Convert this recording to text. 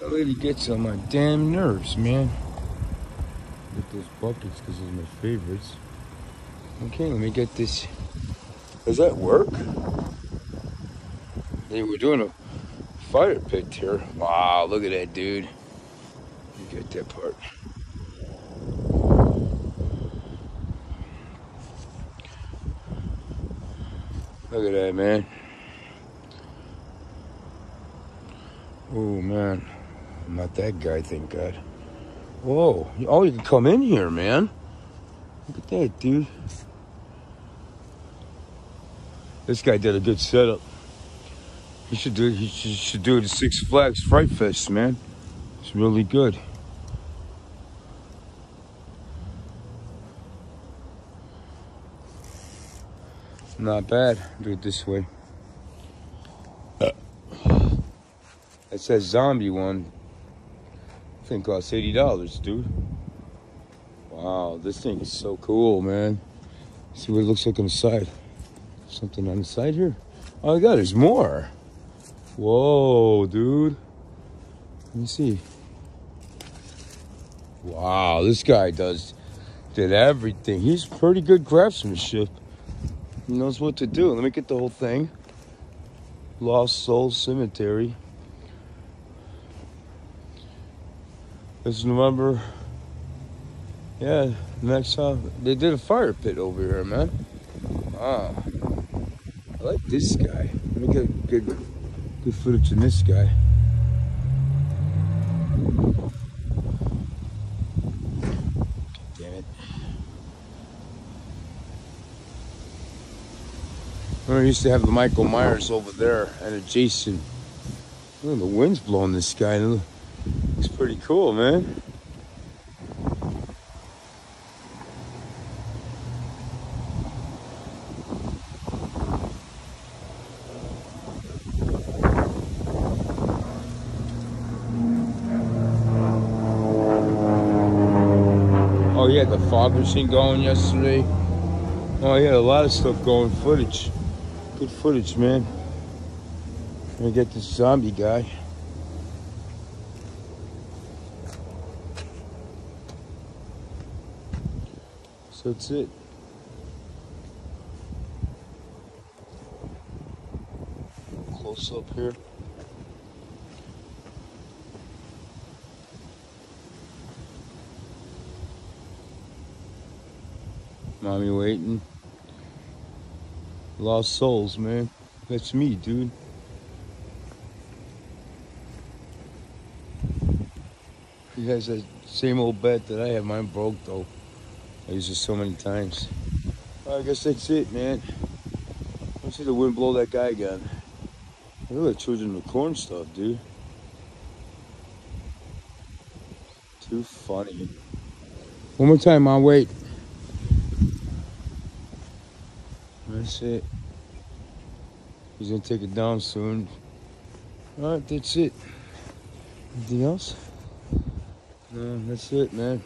That lady gets on my damn nerves, man. Get those buckets because those are my favorites. Okay, let me get this. Does that work? They were doing a fire pit here. Wow, look at that, dude. You get that part. Look at that, man. Oh, man. I'm not that guy, thank God. Whoa. Oh, you can come in here, man. Look at that, dude. This guy did a good setup. He should do he should, do it at Six Flags Fright Fest, man. It's really good. Not bad. Do it this way. It says zombie one. I think costs eighty dollars, dude. Wow, this thing is so cool, man. See what it looks like on the side. Something on the side here. Oh my god, there's more. Whoa, dude. Let me see. Wow, this guy does did everything. He's pretty good craftsmanship. He knows what to do. Let me get the whole thing. Lost Soul Cemetery. Is November. Yeah, next time they did a fire pit over here, man. Ah, I like this guy. Let me get good, good footage in this guy. Damn it. I used to have the Michael Myers over there and a Jason. Oh, the wind's blowing this guy. It's pretty cool, man. Oh, yeah, the fog machine going yesterday. Oh, yeah, a lot of stuff going. Footage. Good footage, man. Let me get this zombie guy. So that's it. Close up here. Mommy waiting. Lost souls, man. That's me, dude. He has that same old bed that I have. Mine broke though. I used it so many times. I guess that's it, man. Let's see the wind blow that guy again. Look at that children with corn stuff, dude. Too funny. One more time, Mom. Wait. That's it. He's gonna take it down soon. All right, that's it. Anything else? No, that's it, man.